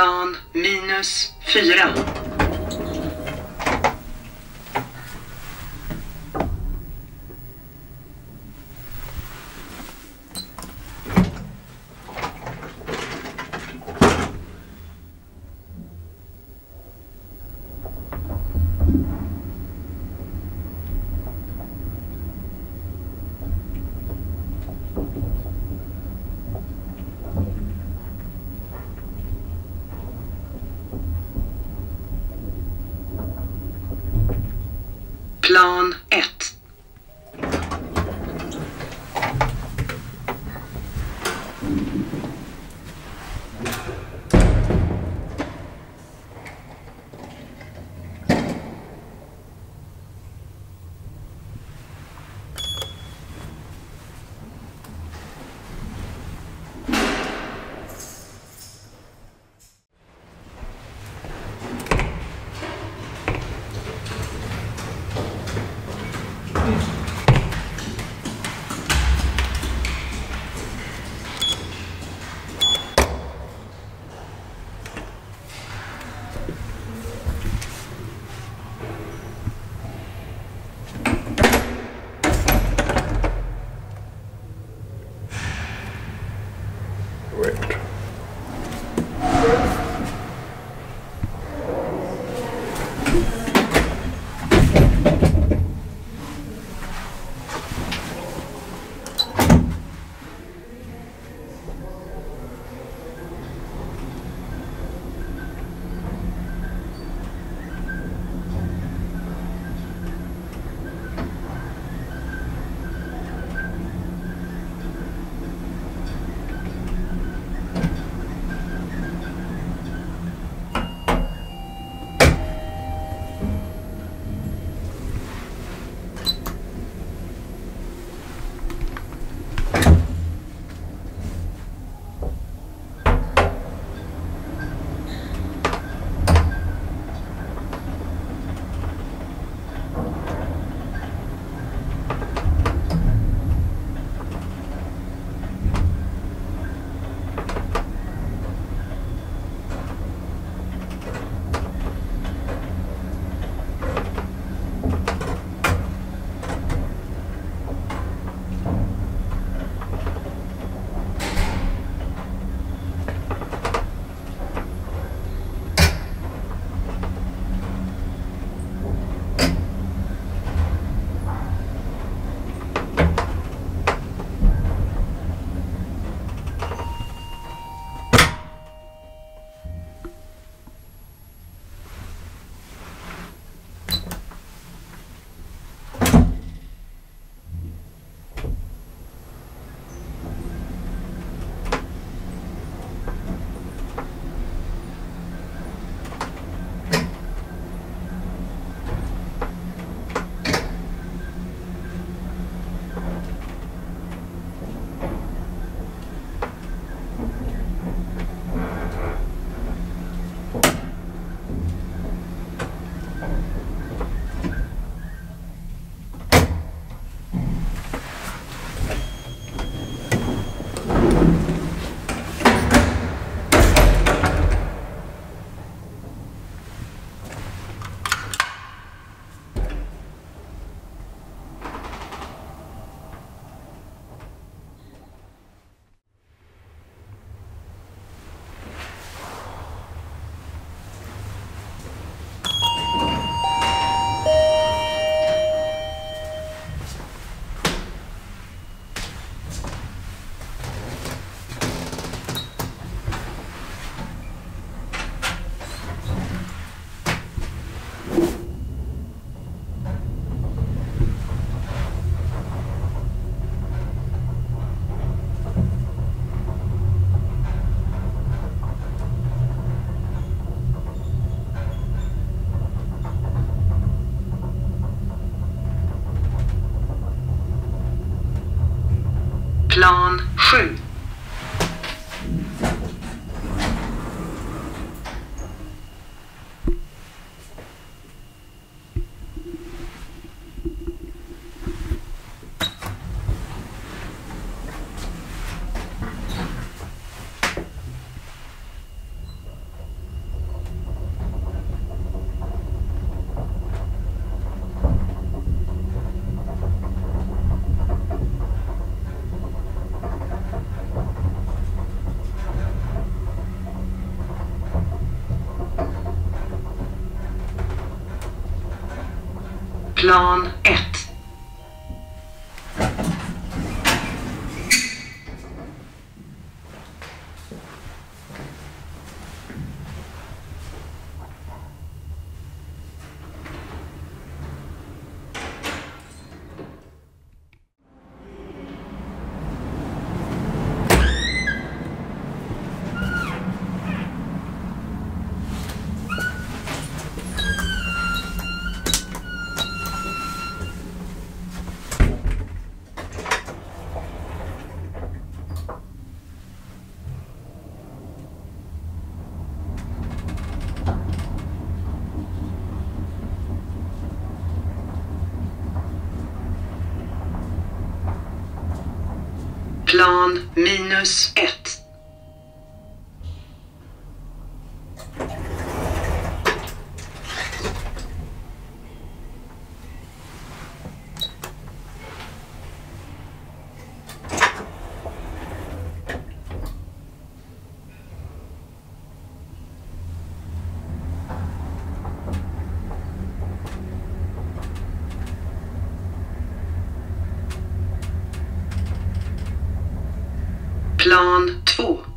Plan minus fyra. Plan 1. Plan 7. Plan 1. Plan minus ett. Plan 2.